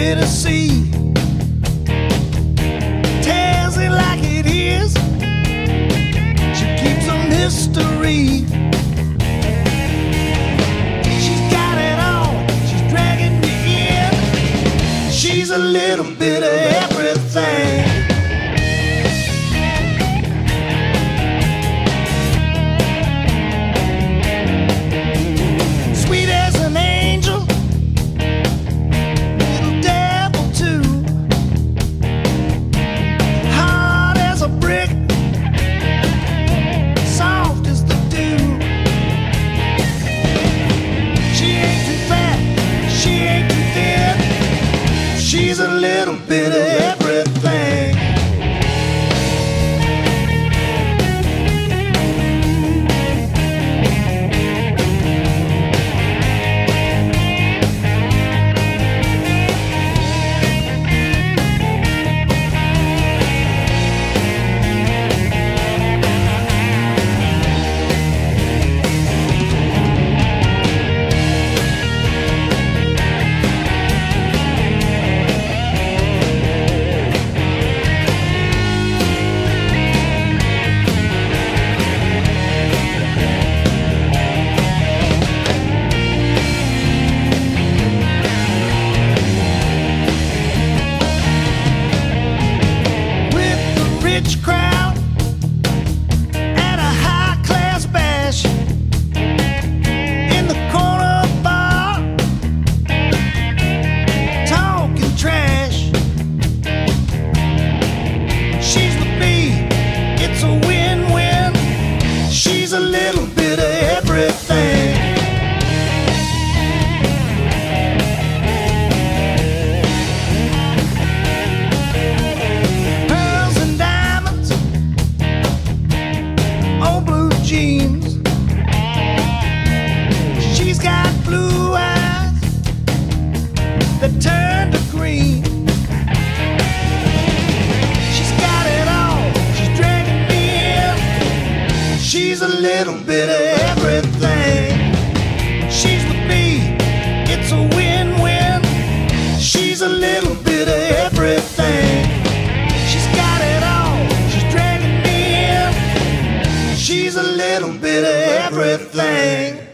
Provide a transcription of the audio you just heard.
bit of sea. Tells it like it is. She keeps a mystery. She's got it all. She's dragging you in. She's a little bit of everything. A little bit of of She's a little bit of everything. She's with me. It's a win-win. She's a little bit of everything. She's got it all. She's dragging me in. She's a little bit of everything.